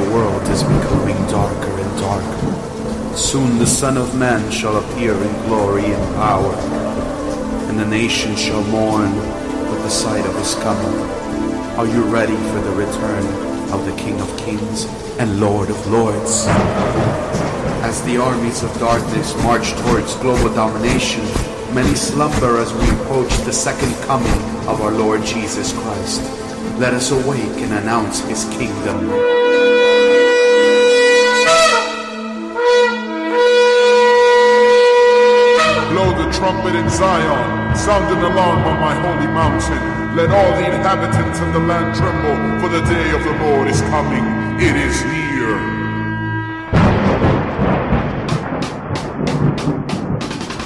the world is becoming darker and darker. Soon the Son of Man shall appear in glory and power, and the nations shall mourn at the sight of his coming. Are you ready for the return of the King of Kings and Lord of Lords? As the armies of darkness march towards global domination, many slumber as we approach the second coming of our Lord Jesus Christ. Let us awake and announce his kingdom. Trumpet in Zion, sound an alarm on my holy mountain. Let all the inhabitants of the land tremble, for the day of the Lord is coming. It is near.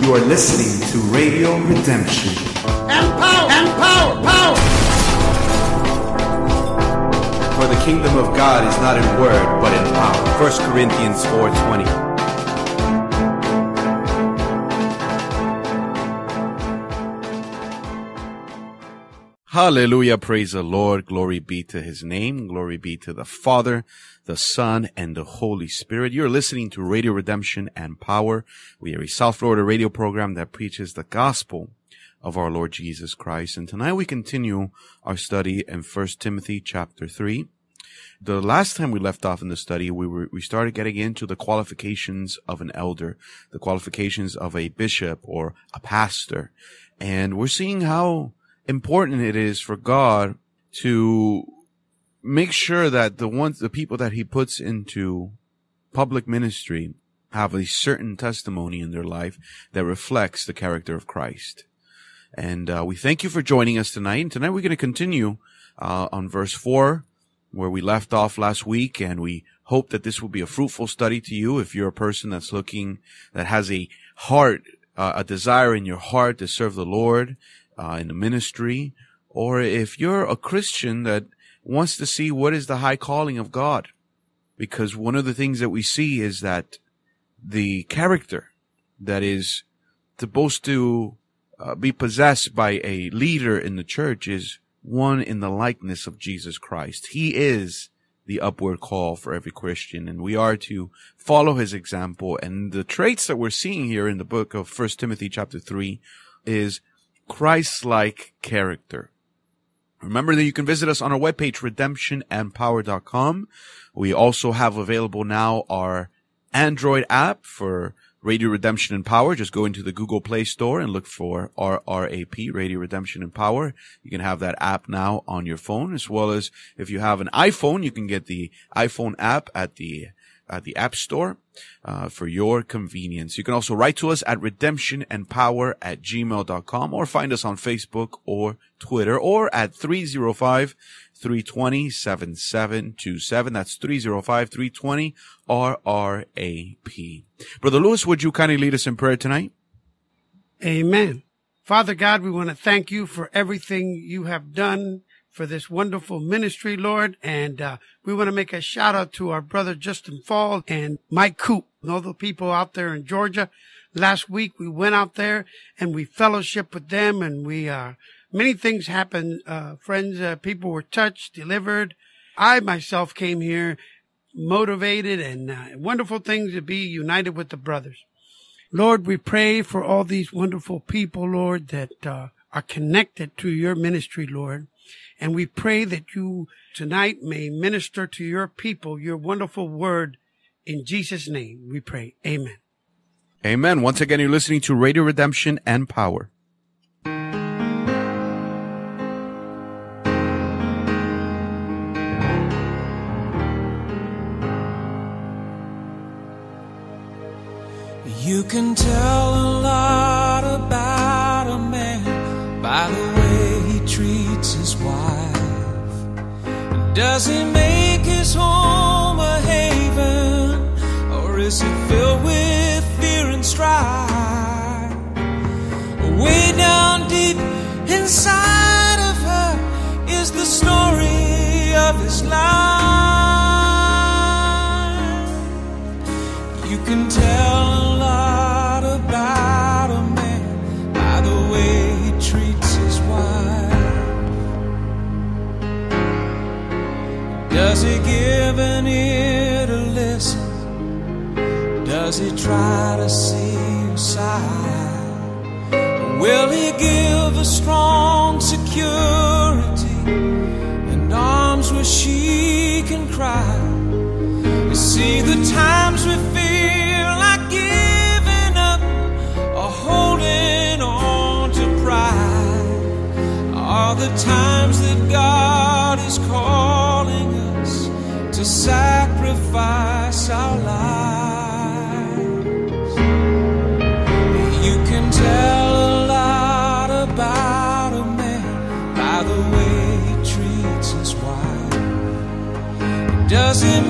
You are listening to Radio Redemption. and power and power power For the kingdom of God is not in word, but in power. 1 Corinthians 4.20 Hallelujah. Praise the Lord. Glory be to his name. Glory be to the Father, the Son, and the Holy Spirit. You're listening to Radio Redemption and Power. We are a South Florida radio program that preaches the gospel of our Lord Jesus Christ. And tonight we continue our study in 1 Timothy chapter 3. The last time we left off in the study, we were, we started getting into the qualifications of an elder, the qualifications of a bishop or a pastor. And we're seeing how important it is for God to make sure that the ones, the people that he puts into public ministry have a certain testimony in their life that reflects the character of Christ. And uh, we thank you for joining us tonight. And tonight we're going to continue uh, on verse four, where we left off last week, and we hope that this will be a fruitful study to you. If you're a person that's looking, that has a heart, uh, a desire in your heart to serve the Lord uh, in the ministry, or if you're a Christian that wants to see what is the high calling of God, because one of the things that we see is that the character that is supposed to uh, be possessed by a leader in the church is one in the likeness of Jesus Christ. He is the upward call for every Christian, and we are to follow his example. And the traits that we're seeing here in the book of First Timothy chapter three is Christ-like character. Remember that you can visit us on our webpage, redemptionandpower.com. We also have available now our Android app for Radio Redemption and Power. Just go into the Google Play Store and look for RRAP, Radio Redemption and Power. You can have that app now on your phone, as well as if you have an iPhone, you can get the iPhone app at the at the App Store uh, for your convenience. You can also write to us at redemptionandpower at gmail.com or find us on Facebook or Twitter or at 305 320 7727. That's 305 320 RRAP. Brother Lewis, would you kindly lead us in prayer tonight? amen father god we want to thank you for everything you have done for this wonderful ministry lord. And uh, we want to make a shout out to our brother justin fall and mike coop and all the people out there in georgia. Last week we went out there and we fellowship with them and we uh many things happened uh friends uh, people were touched delivered. I myself came here motivated and uh, wonderful things to be united with the brothers. Lord, we pray for all these wonderful people, Lord, that uh, are connected to your ministry, Lord. And we pray that you tonight may minister to your people your wonderful word. In Jesus' name we pray. Amen. Amen. Once again, you're listening to Radio Redemption and Power. You can tell a lot about a man by the way he treats his wife. Does he make his home a haven or is it filled with fear and strife? Way down deep inside of her is the story of his life. You can tell Does he give an ear to listen? Does he try to see your side? Will he give a strong security and arms where she can cry? You see, the times we feel like giving up or holding on to pride are the times that God is sacrifice our lives. You can tell a lot about a man by the way he treats his wife. Does he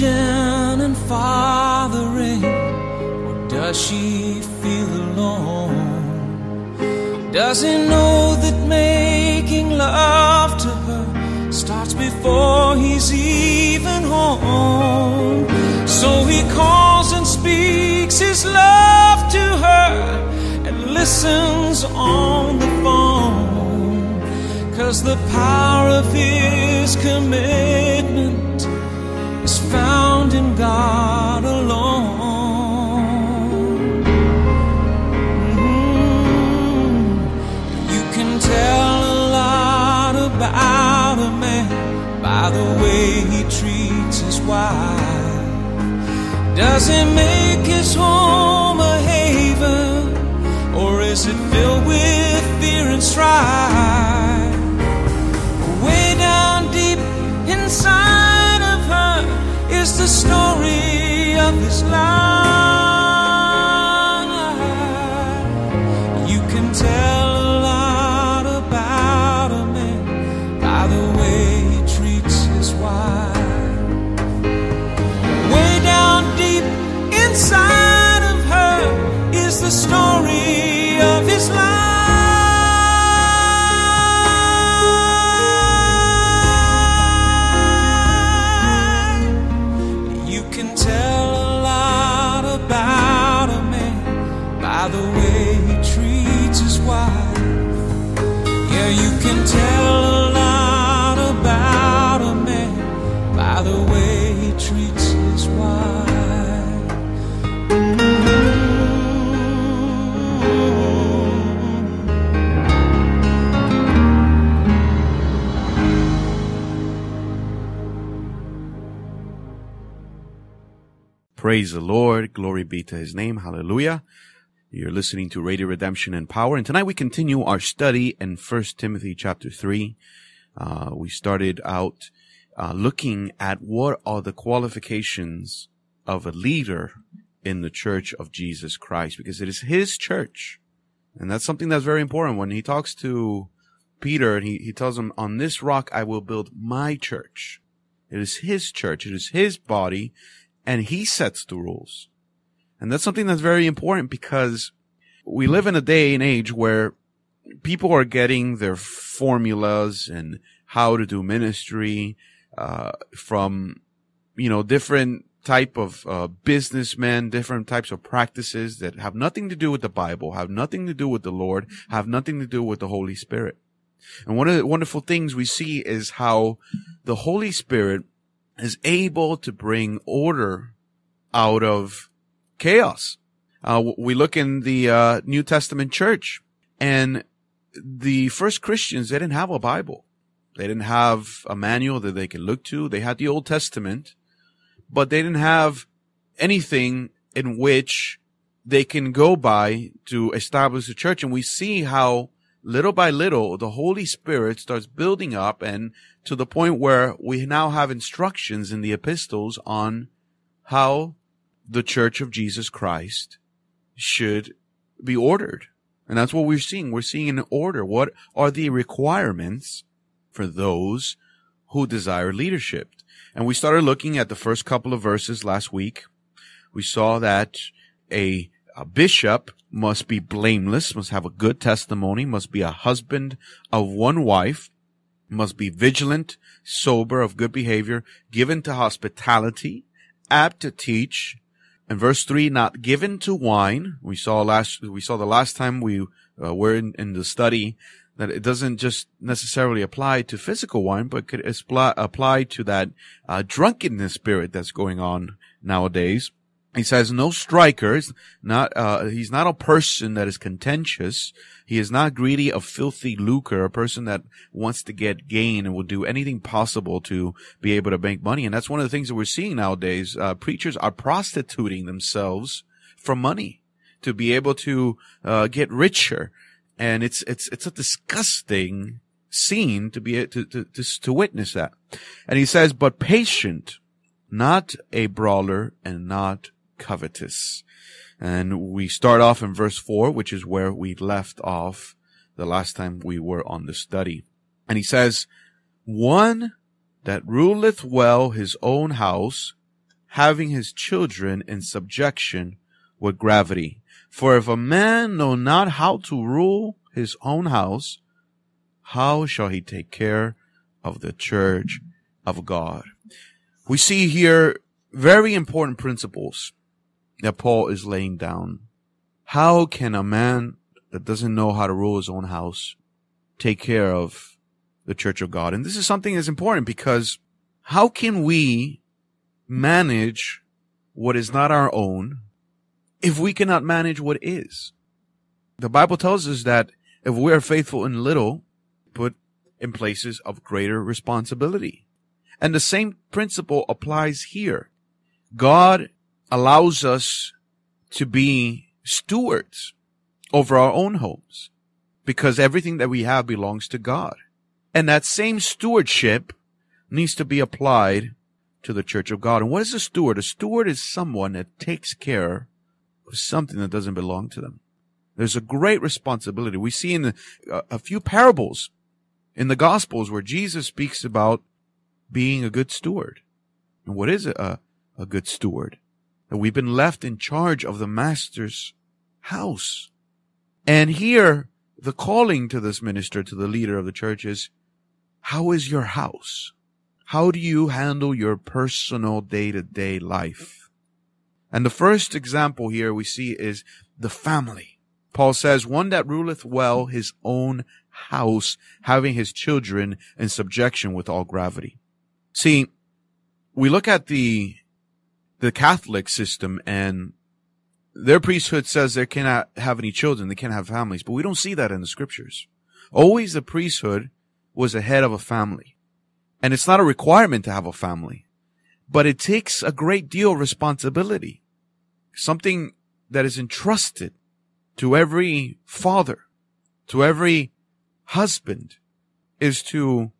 diligent and fathering, or does she feel alone? Does he know that making love to her starts before he's even home? So he calls and speaks his love to her and listens on the phone. Cause the power of his is found in God alone. Mhm. You can tell a lot about a man by the way he treats his wife. Does he make his home a haven, or is it filled with fear and strife? Treats his wife. Praise the Lord. Glory be to his name. Hallelujah. You're listening to Radio Redemption and Power. And tonight we continue our study in 1 Timothy chapter 3. Uh, we started out uh, looking at what are the qualifications of a leader in the church of Jesus Christ because it is his church. And that's something that's very important. When he talks to Peter and he, he tells him, on this rock I will build my church. It is his church. It is his body and he sets the rules. And that's something that's very important because we live in a day and age where people are getting their formulas and how to do ministry, uh, from, you know, different type of, uh, businessmen, different types of practices that have nothing to do with the Bible, have nothing to do with the Lord, have nothing to do with the Holy Spirit. And one of the wonderful things we see is how the Holy Spirit is able to bring order out of chaos. Uh, we look in the uh, New Testament church, and the first Christians they didn't have a Bible. They didn't have a manual that they could look to. They had the Old Testament, but they didn't have anything in which they can go by to establish the church. And we see how little by little, the Holy Spirit starts building up and to the point where we now have instructions in the epistles on how the church of Jesus Christ should be ordered. And that's what we're seeing. We're seeing an order. What are the requirements for those who desire leadership? And we started looking at the first couple of verses last week. We saw that a, a bishop must be blameless, must have a good testimony, must be a husband of one wife, must be vigilant, sober, of good behavior, given to hospitality, apt to teach. And verse three, not given to wine. We saw last, we saw the last time we uh, were in, in the study that it doesn't just necessarily apply to physical wine, but could apply, apply to that uh, drunkenness spirit that's going on nowadays. He says, no strikers, not, uh, he's not a person that is contentious. He is not greedy of filthy lucre, a person that wants to get gain and will do anything possible to be able to make money. And that's one of the things that we're seeing nowadays. Uh, preachers are prostituting themselves for money to be able to, uh, get richer. And it's, it's, it's a disgusting scene to be, to, to, to, to witness that. And he says, but patient, not a brawler and not covetous. And we start off in verse four, which is where we left off the last time we were on the study. And he says, one that ruleth well his own house, having his children in subjection with gravity. For if a man know not how to rule his own house, how shall he take care of the church of God? We see here very important principles that Paul is laying down. How can a man that doesn't know how to rule his own house take care of the church of God? And this is something that's important because how can we manage what is not our own if we cannot manage what is? The Bible tells us that if we are faithful in little, put in places of greater responsibility. And the same principle applies here. God allows us to be stewards over our own homes because everything that we have belongs to God. And that same stewardship needs to be applied to the church of God. And what is a steward? A steward is someone that takes care something that doesn't belong to them. There's a great responsibility. We see in uh, a few parables in the gospels where Jesus speaks about being a good steward. And what is a, a good steward? that we've been left in charge of the master's house. And here, the calling to this minister, to the leader of the church is, how is your house? How do you handle your personal day to day life? And the first example here we see is the family. Paul says, one that ruleth well his own house, having his children in subjection with all gravity. See, we look at the the Catholic system and their priesthood says they cannot have any children, they can't have families, but we don't see that in the scriptures. Always the priesthood was the head of a family. And it's not a requirement to have a family, but it takes a great deal of responsibility. Something that is entrusted to every father, to every husband is to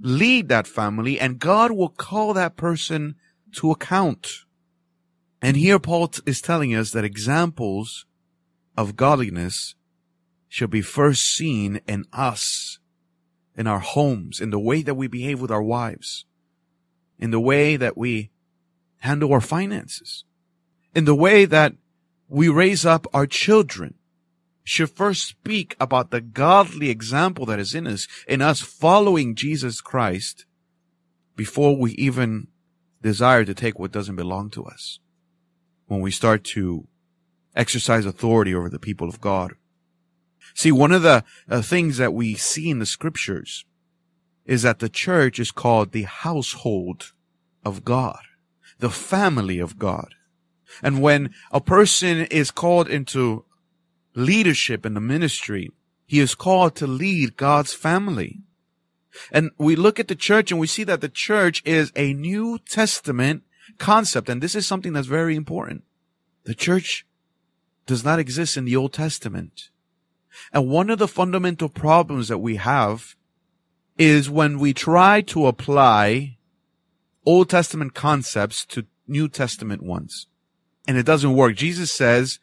lead that family and God will call that person to account. And here Paul is telling us that examples of godliness shall be first seen in us, in our homes, in the way that we behave with our wives, in the way that we handle our finances, in the way that we raise up our children should first speak about the godly example that is in us, in us following Jesus Christ before we even desire to take what doesn't belong to us when we start to exercise authority over the people of God. See, one of the uh, things that we see in the scriptures is that the church is called the household of God, the family of God. And when a person is called into leadership in the ministry, he is called to lead God's family. And we look at the church and we see that the church is a New Testament concept. And this is something that's very important. The church does not exist in the Old Testament. And one of the fundamental problems that we have is when we try to apply Old Testament concepts to New Testament ones. And it doesn't work. Jesus says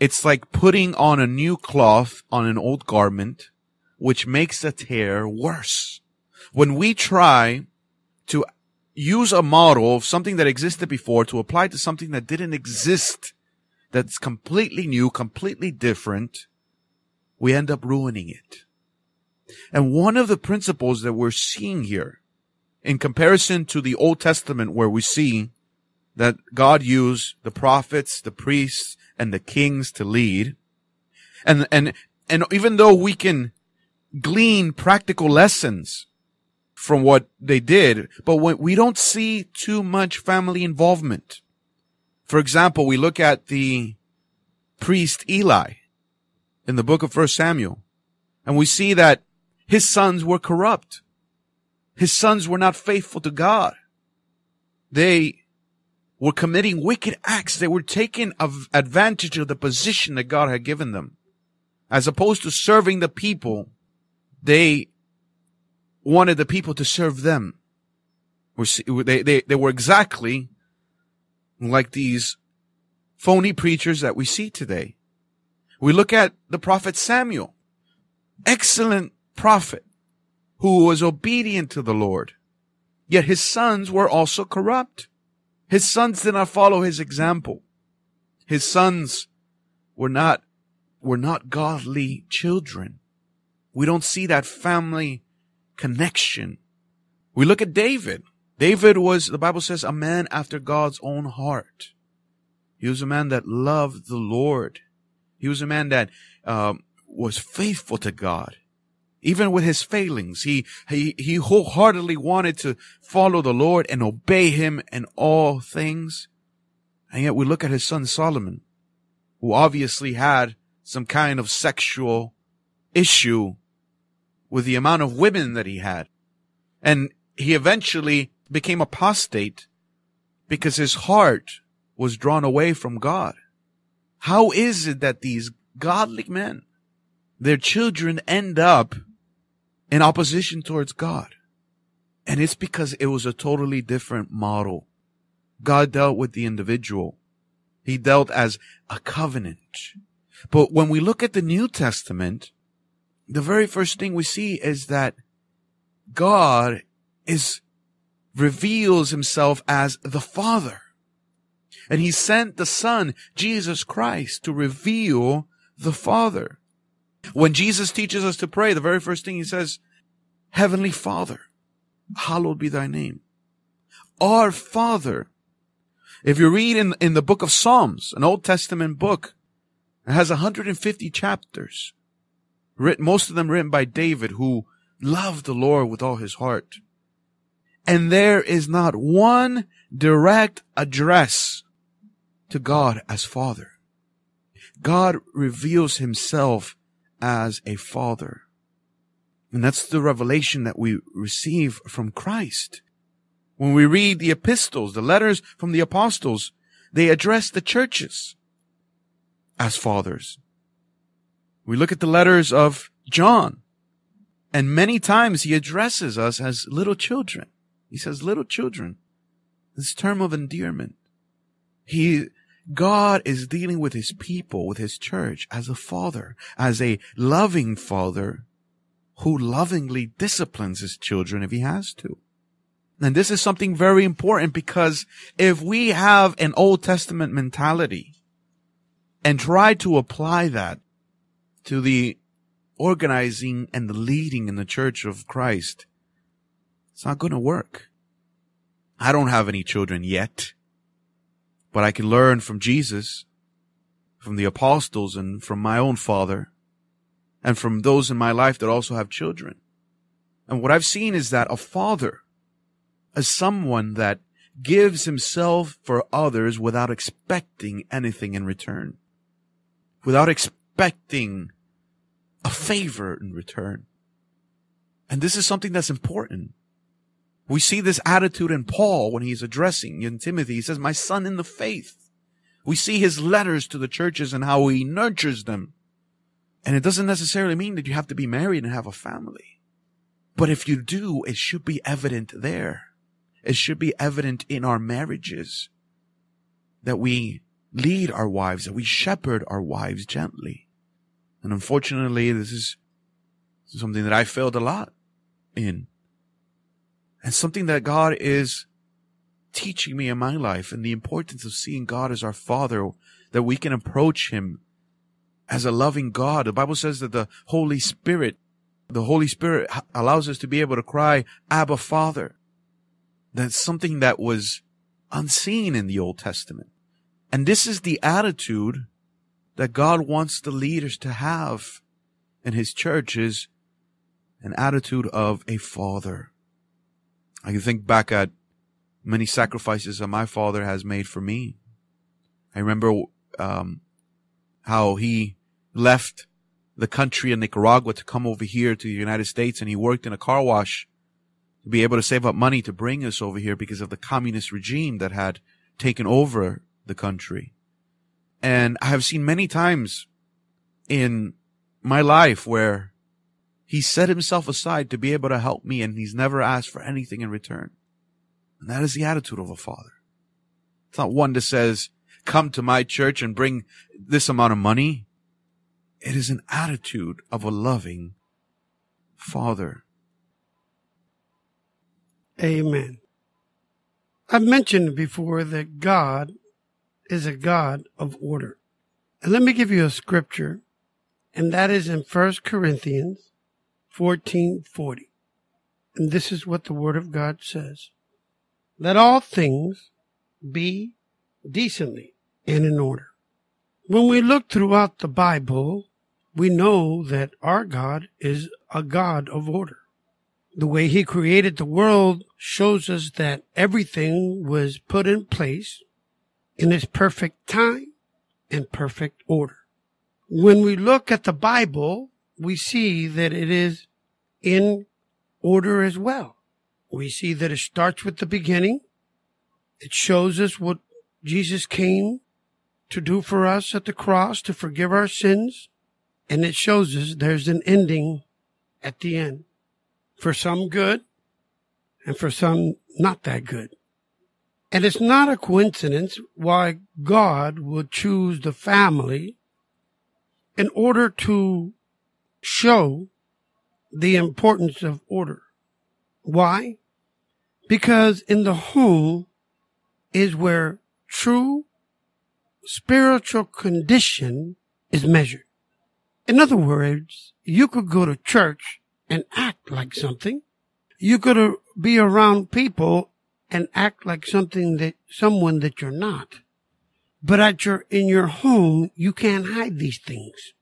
it's like putting on a new cloth on an old garment, which makes the tear worse. When we try to use a model of something that existed before to apply to something that didn't exist, that's completely new, completely different, we end up ruining it. And one of the principles that we're seeing here in comparison to the Old Testament where we see that God used the prophets, the priests, and the kings to lead. And, and, and even though we can glean practical lessons from what they did, but we don't see too much family involvement. For example, we look at the priest Eli in the book of First Samuel, and we see that his sons were corrupt. His sons were not faithful to God. They were committing wicked acts. They were taking advantage of the position that God had given them. As opposed to serving the people, they wanted the people to serve them. They, they, they were exactly like these phony preachers that we see today. We look at the prophet Samuel. Excellent prophet who was obedient to the Lord. Yet his sons were also corrupt. His sons did not follow his example. His sons were not, were not godly children. We don't see that family connection. We look at David. David was, the Bible says, a man after God's own heart. He was a man that loved the Lord. He was a man that um, was faithful to God. Even with his failings, he, he, he wholeheartedly wanted to follow the Lord and obey him in all things. And yet we look at his son Solomon, who obviously had some kind of sexual issue with the amount of women that he had. And he eventually became apostate because his heart was drawn away from God. How is it that these godly men, their children end up in opposition towards God. And it's because it was a totally different model. God dealt with the individual. He dealt as a covenant. But when we look at the New Testament, the very first thing we see is that God is, reveals himself as the Father. And he sent the Son, Jesus Christ, to reveal the Father. When Jesus teaches us to pray, the very first thing he says, Heavenly Father, hallowed be thy name. Our Father. If you read in, in the book of Psalms, an Old Testament book, it has 150 chapters. Written, most of them written by David, who loved the Lord with all his heart. And there is not one direct address to God as Father. God reveals himself as a father. And that's the revelation that we receive from Christ. When we read the epistles, the letters from the apostles, they address the churches as fathers. We look at the letters of John, and many times he addresses us as little children. He says, little children. This term of endearment. He God is dealing with his people, with his church as a father, as a loving father who lovingly disciplines his children if he has to. And this is something very important because if we have an Old Testament mentality and try to apply that to the organizing and the leading in the church of Christ, it's not going to work. I don't have any children yet. But I can learn from Jesus, from the apostles, and from my own father, and from those in my life that also have children. And what I've seen is that a father is someone that gives himself for others without expecting anything in return, without expecting a favor in return. And this is something that's important. We see this attitude in Paul when he's addressing in Timothy. He says, my son in the faith. We see his letters to the churches and how he nurtures them. And it doesn't necessarily mean that you have to be married and have a family. But if you do, it should be evident there. It should be evident in our marriages that we lead our wives, that we shepherd our wives gently. And unfortunately, this is something that I failed a lot in. And something that God is teaching me in my life and the importance of seeing God as our Father, that we can approach Him as a loving God. The Bible says that the Holy Spirit, the Holy Spirit allows us to be able to cry, Abba Father. That's something that was unseen in the Old Testament. And this is the attitude that God wants the leaders to have in his churches, an attitude of a father. I can think back at many sacrifices that my father has made for me. I remember um, how he left the country in Nicaragua to come over here to the United States and he worked in a car wash to be able to save up money to bring us over here because of the communist regime that had taken over the country. And I have seen many times in my life where he set himself aside to be able to help me and he's never asked for anything in return. And that is the attitude of a father. It's not one that says, come to my church and bring this amount of money. It is an attitude of a loving father. Amen. I've mentioned before that God is a God of order. And let me give you a scripture, and that is in 1 Corinthians 14:40. And this is what the word of God says. Let all things be decently and in order. When we look throughout the Bible, we know that our God is a God of order. The way he created the world shows us that everything was put in place in its perfect time and perfect order. When we look at the Bible, we see that it is in order as well. We see that it starts with the beginning. It shows us what Jesus came to do for us at the cross to forgive our sins. And it shows us there's an ending at the end. For some good and for some not that good. And it's not a coincidence why God would choose the family in order to show the importance of order. Why? Because in the home is where true spiritual condition is measured. In other words, you could go to church and act like something. You could uh, be around people and act like something that someone that you're not. But at your, in your home, you can't hide these things.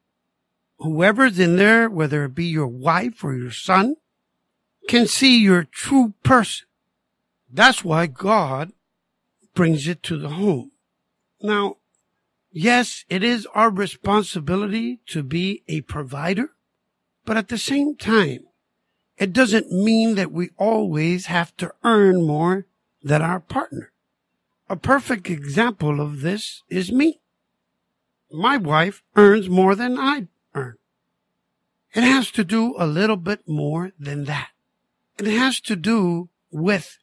Whoever's in there, whether it be your wife or your son, can see your true person. That's why God brings it to the home. Now, yes, it is our responsibility to be a provider, but at the same time, it doesn't mean that we always have to earn more than our partner. A perfect example of this is me. My wife earns more than I earn. It has to do a little bit more than that. It has to do with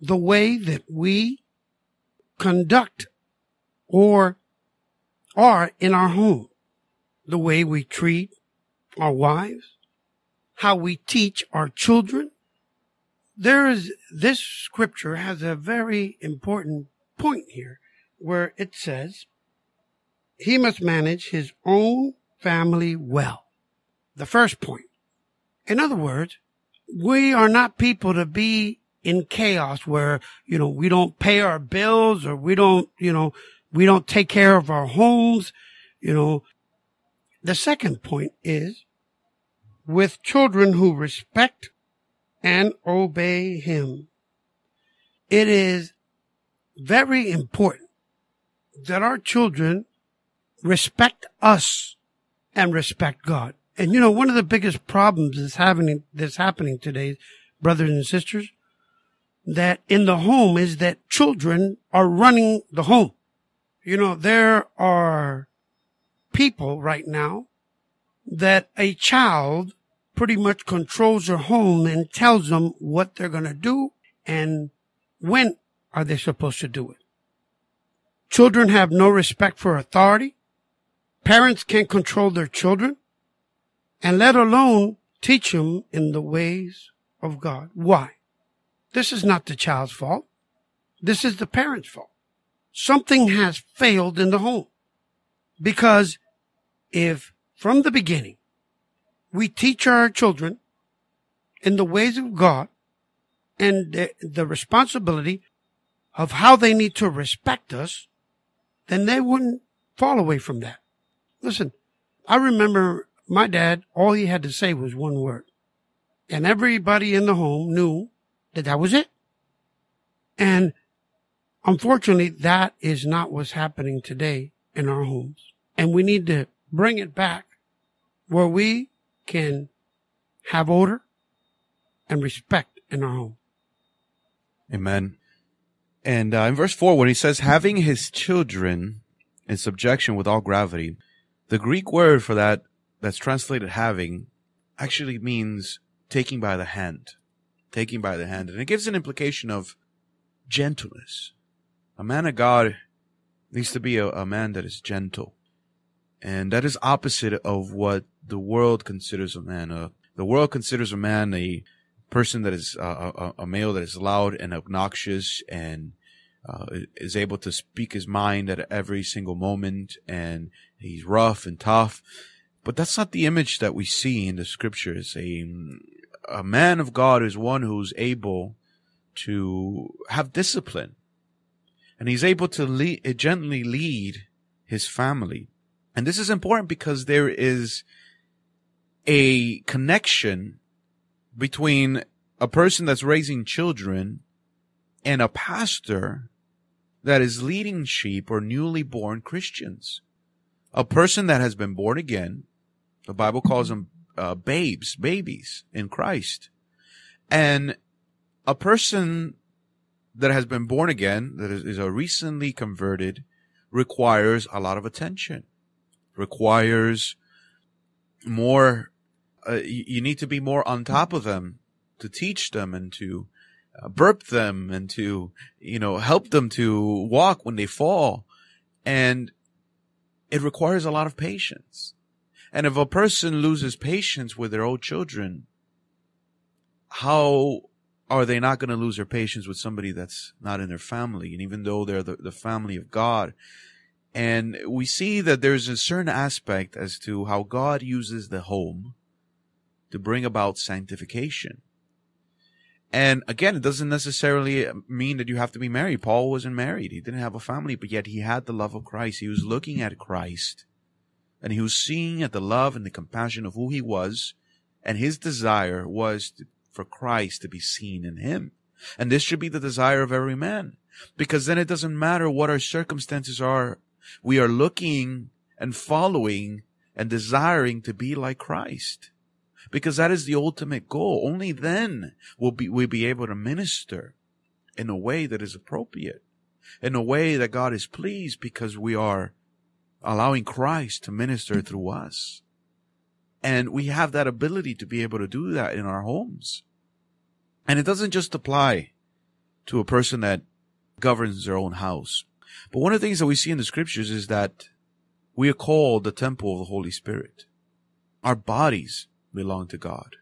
the way that we conduct or are in our home, the way we treat our wives, how we teach our children, there is this scripture has a very important point here where it says he must manage his own family well. The first point. In other words, we are not people to be in chaos where, you know, we don't pay our bills or we don't, you know, we don't take care of our homes, you know. The second point is with children who respect and obey him. It is very important that our children respect us and respect God. And you know, one of the biggest problems that's happening, that's happening today, brothers and sisters, that in the home is that children are running the home. You know, there are people right now that a child pretty much controls their home and tells them what they're going to do and when are they supposed to do it. Children have no respect for authority. Parents can't control their children and let alone teach them in the ways of God. Why? This is not the child's fault. This is the parent's fault. Something has failed in the home because if from the beginning we teach our children in the ways of God and the, the responsibility of how they need to respect us, then they wouldn't fall away from that. Listen, I remember my dad, all he had to say was one word. And everybody in the home knew that that was it. And unfortunately, that is not what's happening today in our homes. And we need to bring it back where we can have order and respect in our home. Amen. And uh, in verse 4, when he says, having his children in subjection with all gravity, the Greek word for that, that's translated having, actually means taking by the hand. Taking by the hand. And it gives an implication of gentleness. A man of God needs to be a, a man that is gentle. And that is opposite of what the world considers a man. Uh, the world considers a man a person that is uh, a, a, male that is loud and obnoxious and uh, is able to speak his mind at every single moment and he's rough and tough. But that's not the image that we see in the scriptures. A, a man of God is one who's able to have discipline and he's able to lead, gently lead his family. And this is important because there is a connection between a person that's raising children and a pastor that is leading sheep or newly born Christians. A person that has been born again, the Bible calls them uh, babes, babies in Christ. And a person that has been born again, that is, is a recently converted, requires a lot of attention, requires more uh, you need to be more on top of them to teach them and to uh, burp them and to, you know, help them to walk when they fall. And it requires a lot of patience. And if a person loses patience with their own children, how are they not going to lose their patience with somebody that's not in their family? And even though they're the, the family of God, and we see that there's a certain aspect as to how God uses the home to bring about sanctification. And again, it doesn't necessarily mean that you have to be married. Paul wasn't married. He didn't have a family, but yet he had the love of Christ. He was looking at Christ and he was seeing at the love and the compassion of who he was. And his desire was to, for Christ to be seen in him. And this should be the desire of every man because then it doesn't matter what our circumstances are. We are looking and following and desiring to be like Christ because that is the ultimate goal. Only then will be, we'll be able to minister in a way that is appropriate, in a way that God is pleased because we are allowing Christ to minister through us. And we have that ability to be able to do that in our homes. And it doesn't just apply to a person that governs their own house. But one of the things that we see in the scriptures is that we are called the temple of the Holy Spirit. Our bodies belong to God.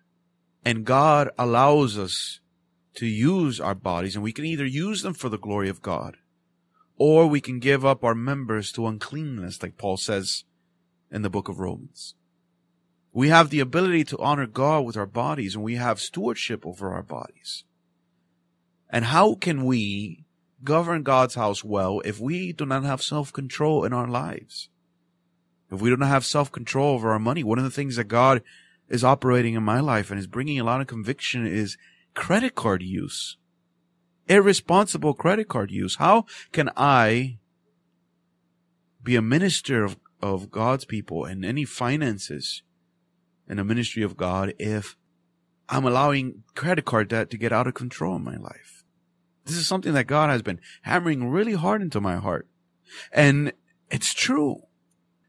And God allows us to use our bodies and we can either use them for the glory of God or we can give up our members to uncleanness like Paul says in the book of Romans. We have the ability to honor God with our bodies and we have stewardship over our bodies. And how can we govern God's house well if we do not have self-control in our lives? If we do not have self-control over our money, one of the things that God is operating in my life and is bringing a lot of conviction is credit card use. Irresponsible credit card use. How can I be a minister of, of God's people and any finances in the ministry of God if I'm allowing credit card debt to get out of control in my life? This is something that God has been hammering really hard into my heart. And it's true.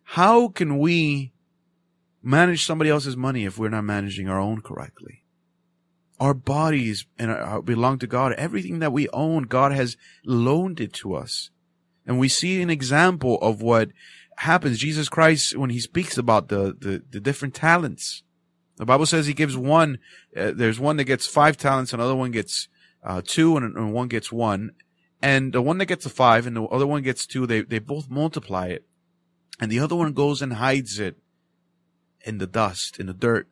How can we manage somebody else's money if we're not managing our own correctly. Our bodies and our, belong to God. Everything that we own, God has loaned it to us. And we see an example of what happens. Jesus Christ, when he speaks about the, the, the different talents, the Bible says he gives one, uh, there's one that gets five talents, another one gets uh, two, and, and one gets one. And the one that gets a five and the other one gets two, they, they both multiply it. And the other one goes and hides it in the dust, in the dirt.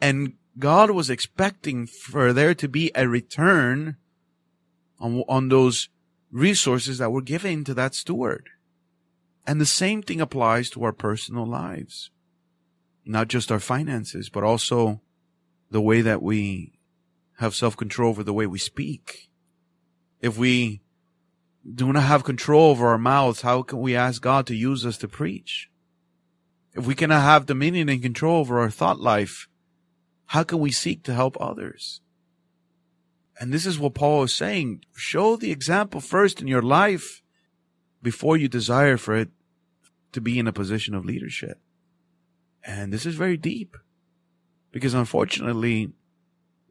And God was expecting for there to be a return on, on those resources that were given to that steward. And the same thing applies to our personal lives. Not just our finances, but also the way that we have self-control over the way we speak. If we do not have control over our mouths, how can we ask God to use us to preach? If we cannot have dominion and control over our thought life, how can we seek to help others? And this is what Paul is saying. Show the example first in your life before you desire for it to be in a position of leadership. And this is very deep because unfortunately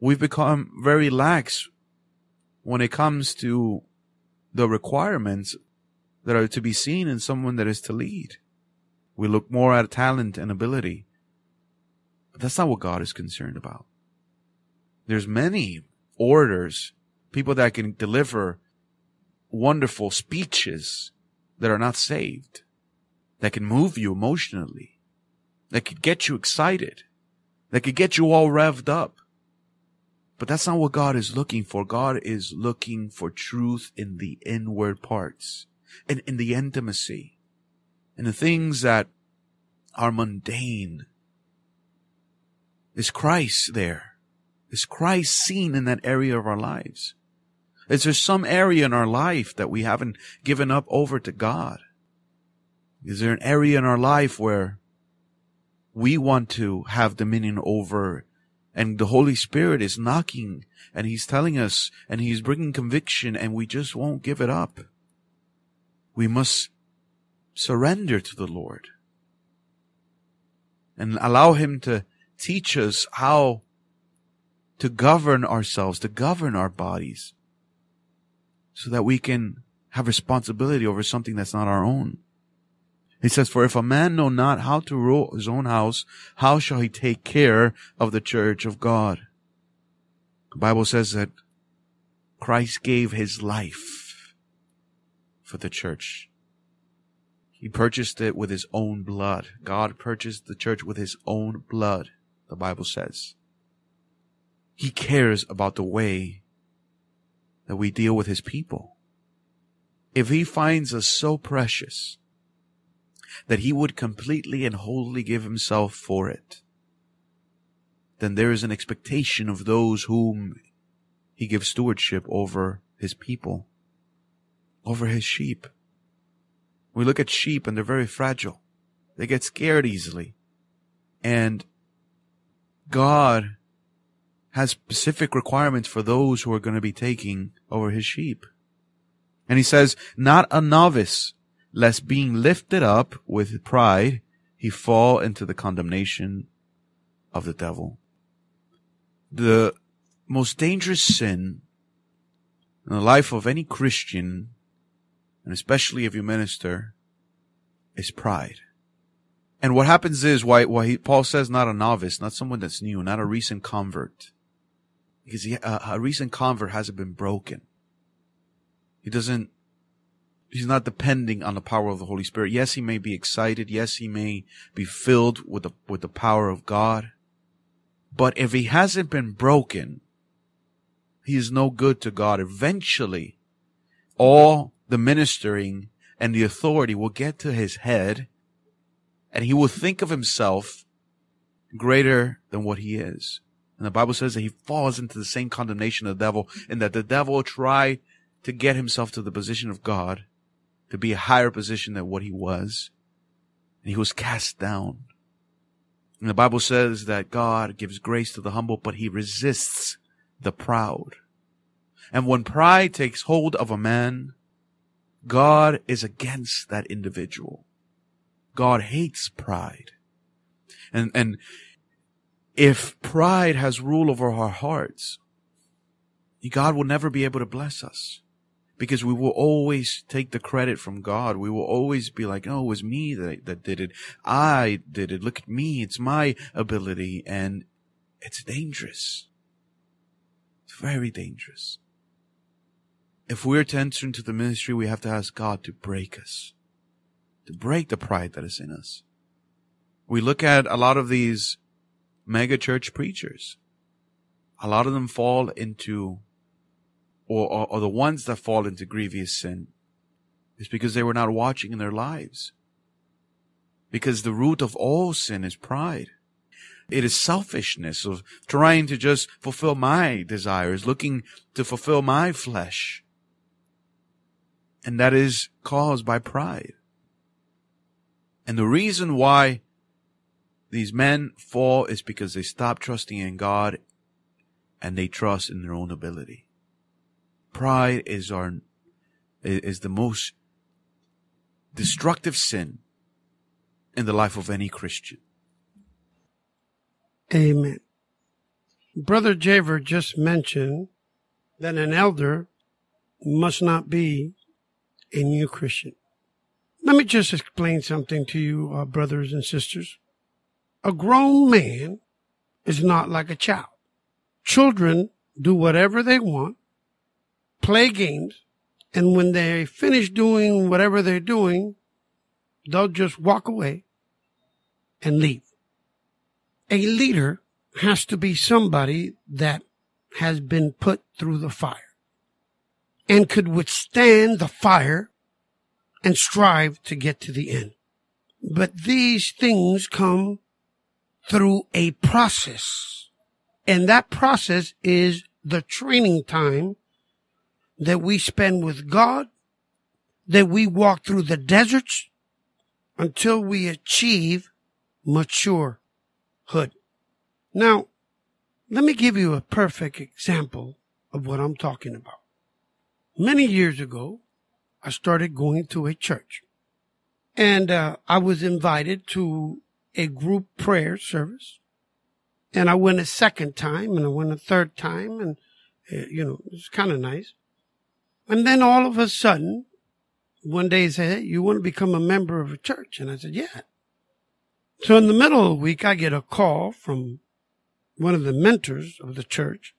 we've become very lax when it comes to the requirements that are to be seen in someone that is to lead. We look more at talent and ability. But that's not what God is concerned about. There's many orators, people that can deliver wonderful speeches that are not saved, that can move you emotionally, that could get you excited, that could get you all revved up. But that's not what God is looking for. God is looking for truth in the inward parts and in the intimacy and the things that are mundane. Is Christ there? Is Christ seen in that area of our lives? Is there some area in our life that we haven't given up over to God? Is there an area in our life where we want to have dominion over and the Holy Spirit is knocking and He's telling us and He's bringing conviction and we just won't give it up? We must surrender to the Lord and allow Him to teach us how to govern ourselves, to govern our bodies so that we can have responsibility over something that's not our own. He says, For if a man know not how to rule his own house, how shall he take care of the church of God? The Bible says that Christ gave his life for the church. He purchased it with his own blood. God purchased the church with his own blood, the Bible says. He cares about the way that we deal with his people. If he finds us so precious that he would completely and wholly give himself for it, then there is an expectation of those whom he gives stewardship over his people, over his sheep. We look at sheep and they're very fragile. They get scared easily. And God has specific requirements for those who are going to be taking over his sheep. And he says, not a novice, lest being lifted up with pride, he fall into the condemnation of the devil. The most dangerous sin in the life of any Christian and especially if you minister, is pride. And what happens is why, why he, Paul says not a novice, not someone that's new, not a recent convert. Because he, a, a recent convert hasn't been broken. He doesn't, he's not depending on the power of the Holy Spirit. Yes, he may be excited. Yes, he may be filled with the, with the power of God. But if he hasn't been broken, he is no good to God. Eventually, all the ministering and the authority will get to his head and he will think of himself greater than what he is. And the Bible says that he falls into the same condemnation of the devil and that the devil try to get himself to the position of God to be a higher position than what he was. And he was cast down. And the Bible says that God gives grace to the humble, but he resists the proud. And when pride takes hold of a man, God is against that individual. God hates pride. And, and if pride has rule over our hearts, God will never be able to bless us because we will always take the credit from God. We will always be like, oh, it was me that, that did it. I did it. Look at me. It's my ability. And it's dangerous. It's very dangerous. If we're to enter into the ministry, we have to ask God to break us, to break the pride that is in us. We look at a lot of these mega church preachers. A lot of them fall into, or, or, or the ones that fall into grievous sin is because they were not watching in their lives. Because the root of all sin is pride. It is selfishness of trying to just fulfill my desires, looking to fulfill my flesh. And that is caused by pride. And the reason why these men fall is because they stop trusting in God and they trust in their own ability. Pride is our, is the most destructive sin in the life of any Christian. Amen. Brother Javer just mentioned that an elder must not be a new Christian. Let me just explain something to you, uh, brothers and sisters. A grown man is not like a child. Children do whatever they want, play games, and when they finish doing whatever they're doing, they'll just walk away and leave a leader has to be somebody that has been put through the fire and could withstand the fire and strive to get to the end. But these things come through a process. And that process is the training time that we spend with God, that we walk through the deserts until we achieve mature hood. Now, let me give you a perfect example of what I'm talking about. Many years ago, I started going to a church and uh, I was invited to a group prayer service. And I went a second time and I went a third time and, uh, you know, it's kind of nice. And then all of a sudden, one day he said, hey, you want to become a member of a church? And I said, yeah. So in the middle of the week, I get a call from one of the mentors of the church.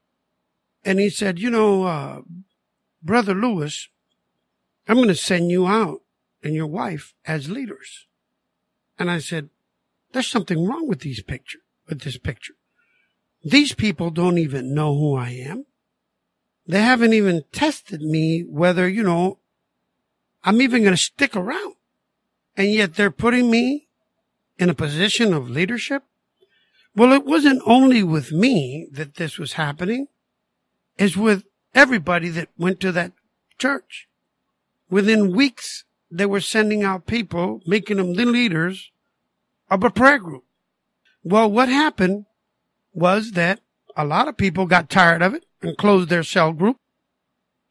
And he said, you know, uh, brother Lewis, I'm going to send you out and your wife as leaders. And I said, there's something wrong with these picture, with this picture. These people don't even know who I am. They haven't even tested me whether, you know, I'm even going to stick around. And yet they're putting me in a position of leadership? Well, it wasn't only with me that this was happening. It's with everybody that went to that church. Within weeks, they were sending out people, making them the leaders of a prayer group. Well, what happened was that a lot of people got tired of it and closed their cell group.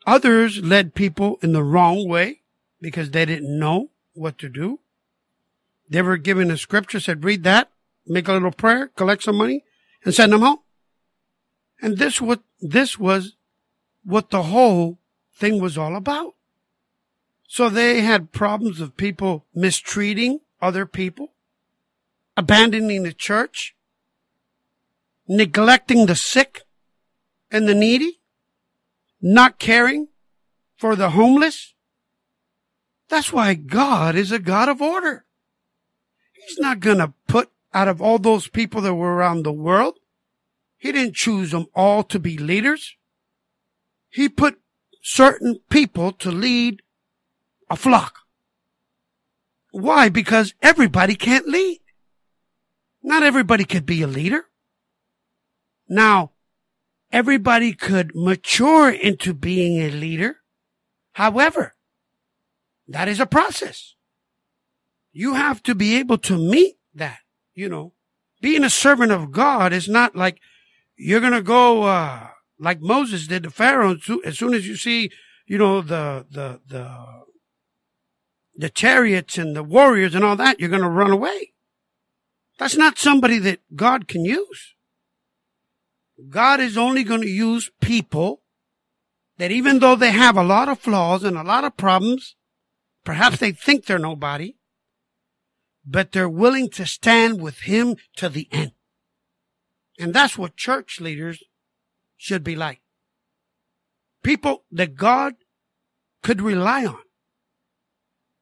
Others led people in the wrong way because they didn't know what to do. They were given a scripture, said, read that, make a little prayer, collect some money, and send them home. And this what this was what the whole thing was all about. So they had problems of people mistreating other people, abandoning the church, neglecting the sick and the needy, not caring for the homeless. That's why God is a God of order. He's not going to put out of all those people that were around the world. He didn't choose them all to be leaders. He put certain people to lead a flock. Why? Because everybody can't lead. Not everybody could be a leader. Now, everybody could mature into being a leader. However, that is a process. You have to be able to meet that, you know. Being a servant of God is not like you're going to go, uh, like Moses did to Pharaoh. As soon as you see, you know, the, the, the, the chariots and the warriors and all that, you're going to run away. That's not somebody that God can use. God is only going to use people that even though they have a lot of flaws and a lot of problems, perhaps they think they're nobody, but they're willing to stand with Him to the end. And that's what church leaders should be like. People that God could rely on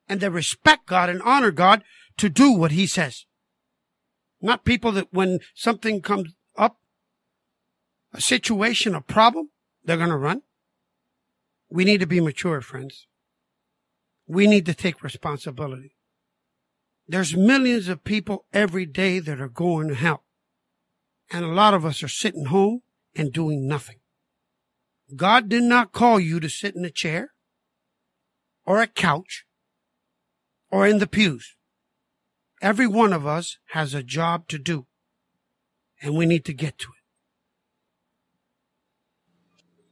and that respect God and honor God to do what He says. Not people that when something comes up, a situation, a problem, they're going to run. We need to be mature, friends. We need to take responsibility. There's millions of people every day that are going to hell. And a lot of us are sitting home and doing nothing. God did not call you to sit in a chair or a couch or in the pews. Every one of us has a job to do and we need to get to it.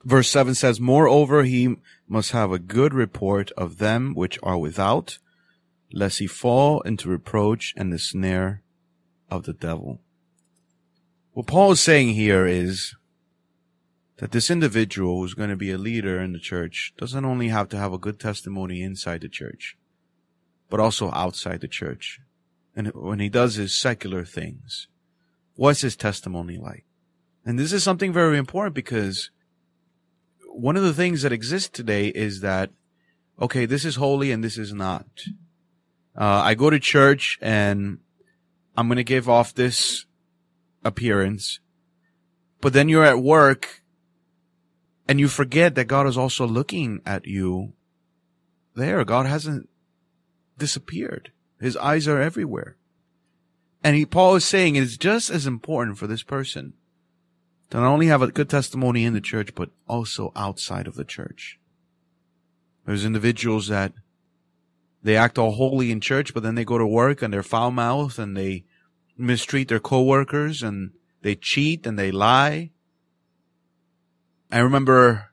Verse 7 says, Moreover, he must have a good report of them which are without, lest he fall into reproach and the snare of the devil. What Paul is saying here is that this individual who's going to be a leader in the church doesn't only have to have a good testimony inside the church, but also outside the church. And when he does his secular things, what's his testimony like? And this is something very important because one of the things that exists today is that, okay, this is holy and this is not. Uh, I go to church and I'm going to give off this appearance, but then you're at work and you forget that God is also looking at you there. God hasn't disappeared. His eyes are everywhere. And he, Paul is saying it is just as important for this person to not only have a good testimony in the church, but also outside of the church. There's individuals that they act all holy in church, but then they go to work and they're foul mouthed and they mistreat their coworkers and they cheat and they lie. I remember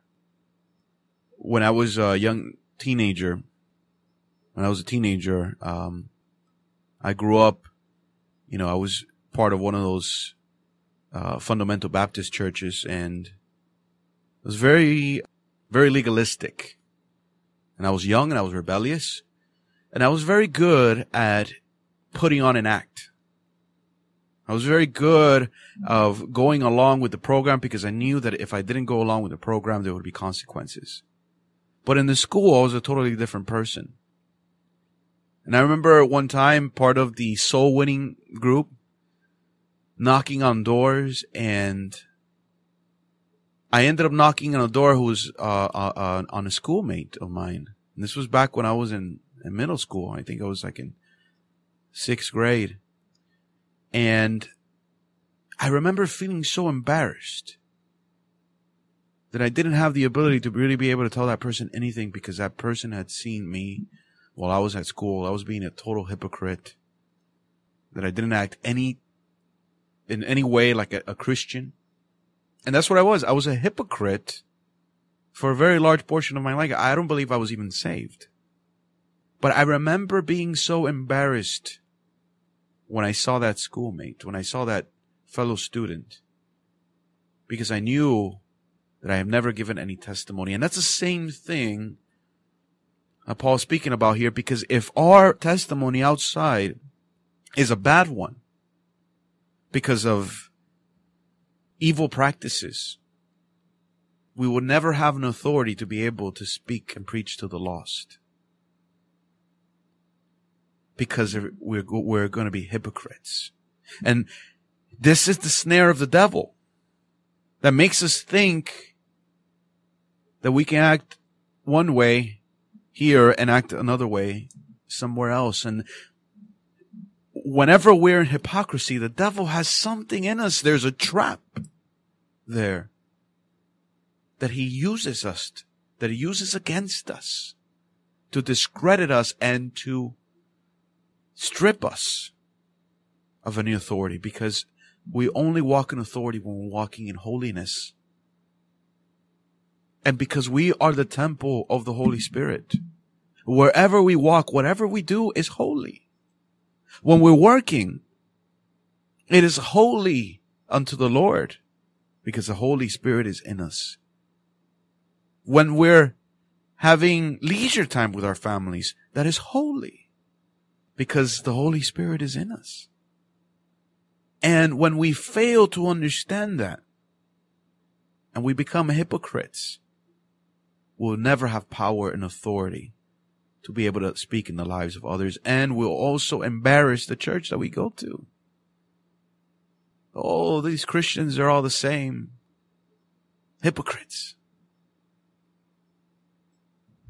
when I was a young teenager, when I was a teenager, um, I grew up, you know, I was part of one of those uh, fundamental Baptist churches, and it was very, very legalistic. And I was young and I was rebellious, and I was very good at putting on an act. I was very good of going along with the program because I knew that if I didn't go along with the program, there would be consequences. But in the school, I was a totally different person. And I remember one time part of the soul winning group, knocking on doors and I ended up knocking on a door who was uh, uh, uh, on a schoolmate of mine. And this was back when I was in, in middle school. I think I was like in sixth grade. And I remember feeling so embarrassed that I didn't have the ability to really be able to tell that person anything because that person had seen me while I was at school. I was being a total hypocrite. That I didn't act any in any way like a, a Christian. And that's what I was. I was a hypocrite for a very large portion of my life. I don't believe I was even saved. But I remember being so embarrassed when I saw that schoolmate, when I saw that fellow student, because I knew that I have never given any testimony. And that's the same thing uh, Paul's speaking about here, because if our testimony outside is a bad one, because of evil practices, we will never have an authority to be able to speak and preach to the lost. Because we're, we're going to be hypocrites. And this is the snare of the devil that makes us think that we can act one way here and act another way somewhere else. And whenever we're in hypocrisy, the devil has something in us. There's a trap there that he uses us, that he uses against us to discredit us and to strip us of any authority because we only walk in authority when we're walking in holiness. And because we are the temple of the Holy Spirit. Wherever we walk, whatever we do is holy when we're working, It is holy unto the Lord because the Holy Spirit is in us. When we're having leisure time with our families, that is holy because the Holy Spirit is in us. And when we fail to understand that and we become hypocrites, we'll never have power and authority to be able to speak in the lives of others and we'll also embarrass the church that we go to. Oh, these Christians are all the same. Hypocrites.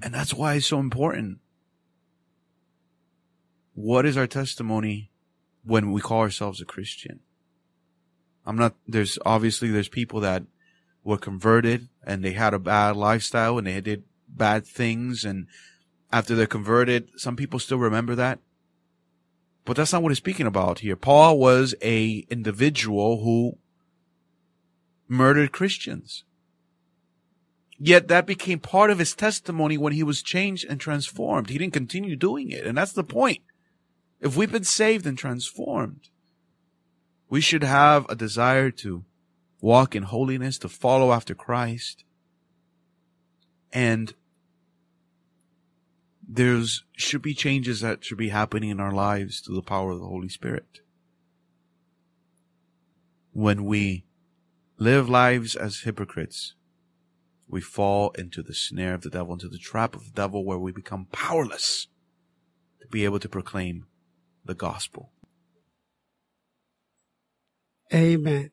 And that's why it's so important. What is our testimony when we call ourselves a Christian? I'm not, there's obviously there's people that were converted and they had a bad lifestyle and they did bad things and after they're converted, some people still remember that. But that's not what he's speaking about here. Paul was a individual who murdered Christians. Yet that became part of his testimony when he was changed and transformed. He didn't continue doing it. And that's the point. If we've been saved and transformed, we should have a desire to walk in holiness, to follow after Christ. And there's should be changes that should be happening in our lives through the power of the Holy Spirit. When we live lives as hypocrites, we fall into the snare of the devil, into the trap of the devil where we become powerless to be able to proclaim the gospel. Amen.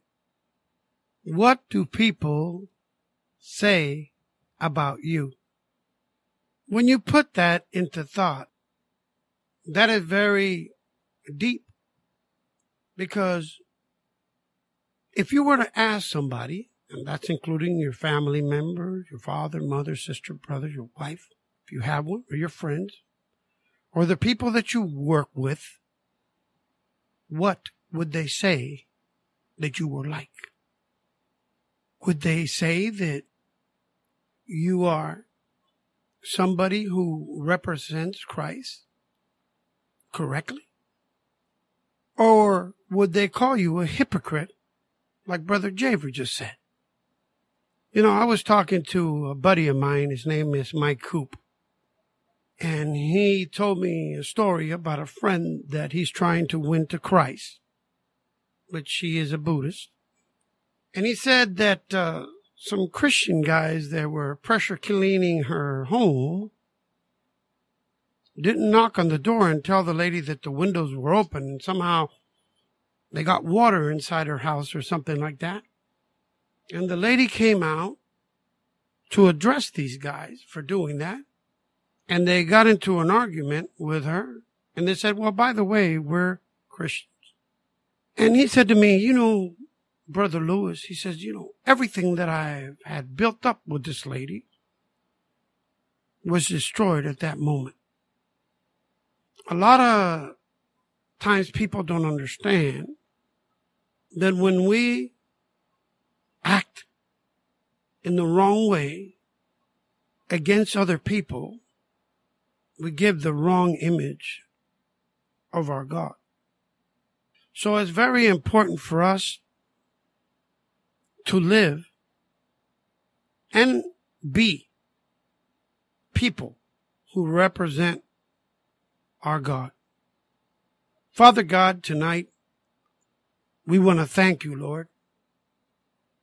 What do people say about you? When you put that into thought, that is very deep because if you were to ask somebody, and that's including your family members, your father, mother, sister, brother, your wife, if you have one, or your friends, or the people that you work with, what would they say that you were like? Would they say that you are somebody who represents Christ correctly? Or would they call you a hypocrite, like Brother Javer just said? You know, I was talking to a buddy of mine. His name is Mike Coop. And he told me a story about a friend that he's trying to win to Christ, but she is a Buddhist. And he said that uh, some Christian guys that were pressure cleaning her home didn't knock on the door and tell the lady that the windows were open and somehow they got water inside her house or something like that. And the lady came out to address these guys for doing that. And they got into an argument with her and they said, well, by the way, we're Christians. And he said to me, you know, Brother Lewis, he says, you know, everything that I had built up with this lady was destroyed at that moment. A lot of times people don't understand that when we act in the wrong way against other people, we give the wrong image of our God. So it's very important for us to live and be people who represent our God. Father God, tonight, we want to thank you, Lord,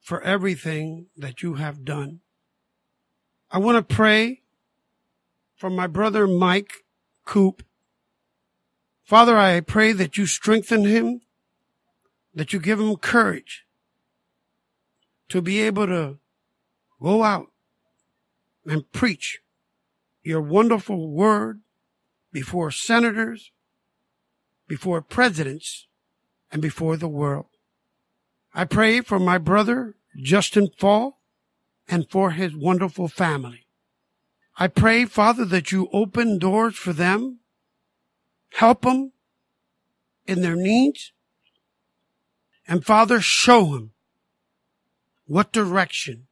for everything that you have done. I want to pray for my brother Mike Coop. Father, I pray that you strengthen him, that you give him courage, to be able to go out and preach your wonderful word before senators, before presidents, and before the world. I pray for my brother, Justin Fall, and for his wonderful family. I pray, Father, that you open doors for them, help them in their needs, and Father, show them what direction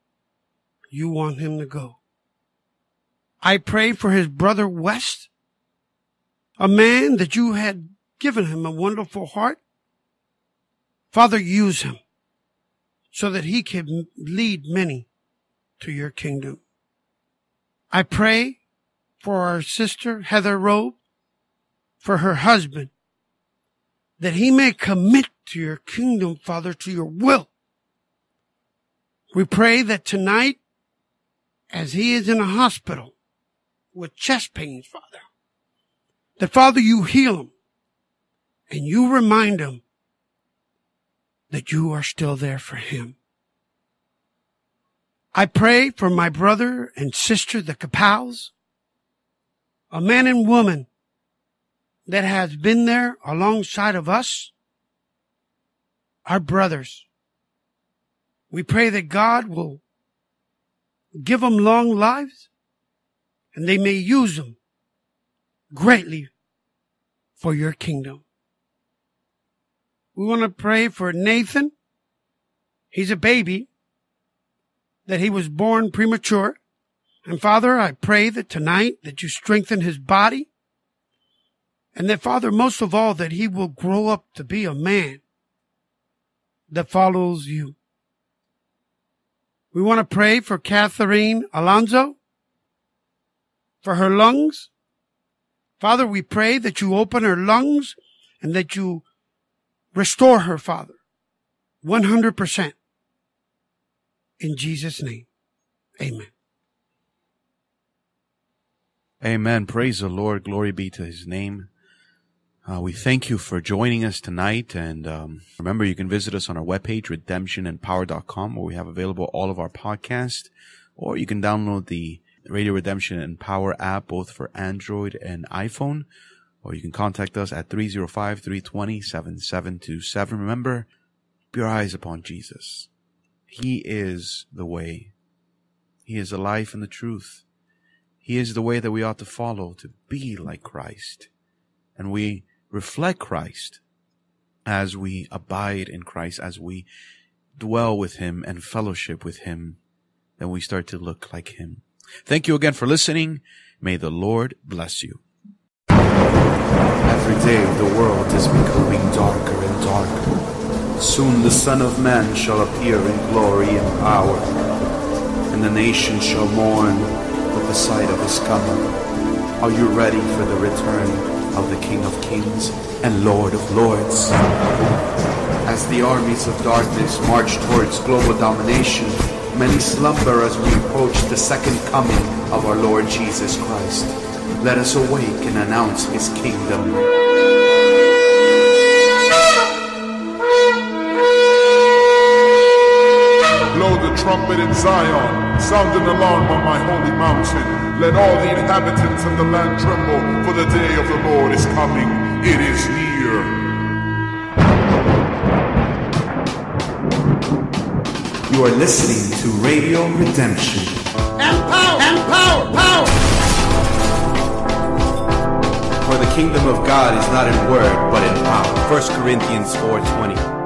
you want him to go. I pray for his brother West, a man that you had given him a wonderful heart, Father, use him so that he can lead many to your kingdom. I pray for our sister, Heather Robe, for her husband, that he may commit to your kingdom, Father, to your will. We pray that tonight, as he is in a hospital with chest pains, Father, that Father, you heal him and you remind him that you are still there for him. I pray for my brother and sister, the Kapows, a man and woman that has been there alongside of us, our brothers. We pray that God will give them long lives and they may use them greatly for your kingdom. We want to pray for Nathan. He's a baby that he was born premature. And Father, I pray that tonight that you strengthen his body and that Father, most of all, that he will grow up to be a man that follows you. We want to pray for Catherine Alonso, for her lungs. Father, we pray that you open her lungs and that you restore her, Father, 100%. In Jesus' name, amen. Amen. Praise the Lord. Glory be to his name. Uh, we thank you for joining us tonight. And um, remember, you can visit us on our webpage, redemptionandpower.com, where we have available all of our podcasts, or you can download the Radio Redemption and Power app, both for Android and iPhone, or you can contact us at 305-320-7727. Remember, keep your eyes upon Jesus. He is the way. He is the life and the truth. He is the way that we ought to follow to be like Christ. And we reflect Christ as we abide in Christ, as we dwell with Him and fellowship with Him, then we start to look like Him. Thank you again for listening. May the Lord bless you. Every day the world is becoming darker and darker. Soon the Son of Man shall appear in glory and power, and the nations shall mourn at the sight of his coming. Are you ready for the return of the King of Kings and Lord of Lords? As the armies of darkness march towards global domination, many slumber as we approach the second coming of our Lord Jesus Christ. Let us awake and announce his kingdom. Trumpet in Zion, sound an alarm on my holy mountain. Let all the inhabitants of the land tremble, for the day of the Lord is coming. It is near. You are listening to Radio Redemption. And power, and power, power. For the kingdom of God is not in word, but in power. 1 Corinthians 4.20